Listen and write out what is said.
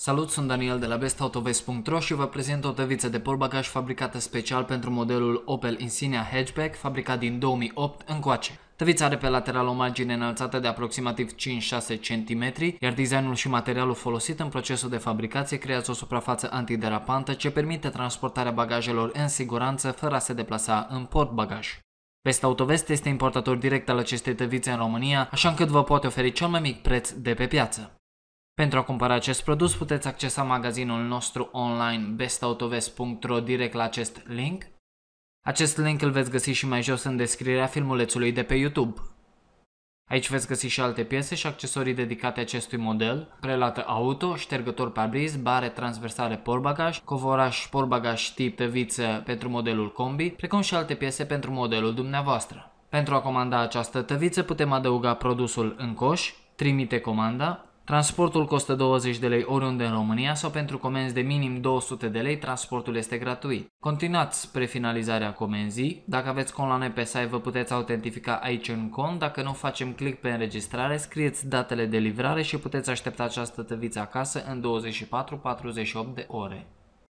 Salut, sunt Daniel de la bestautovest.ro și vă prezint o tăviță de portbagaj fabricată special pentru modelul Opel Insignia Hatchback, fabricat din 2008 încoace. Tăvița are pe lateral o margine înălțată de aproximativ 5-6 cm, iar designul și materialul folosit în procesul de fabricație creează o suprafață antiderapantă ce permite transportarea bagajelor în siguranță fără a se deplasa în portbagaj. Best Autovest este importator direct al acestei tăvițe în România, așa încât vă poate oferi cel mai mic preț de pe piață. Pentru a cumpăra acest produs puteți accesa magazinul nostru online bestautovest.ro direct la acest link. Acest link îl veți găsi și mai jos în descrierea filmulețului de pe YouTube. Aici veți găsi și alte piese și accesorii dedicate acestui model, prelată auto, ștergător pabriz, bare transversale portbagaj, covoraș portbagaj tip tăviță pentru modelul combi, precum și alte piese pentru modelul dumneavoastră. Pentru a comanda această tăviță putem adăuga produsul în coș, trimite comanda, Transportul costă 20 de lei oriunde în România sau pentru comenzi de minim 200 de lei, transportul este gratuit. Continuați spre finalizarea comenzii. Dacă aveți cont la noi pe site, vă puteți autentifica aici în cont. Dacă nu facem click pe înregistrare, scrieți datele de livrare și puteți aștepta această tăviță acasă în 24-48 de ore.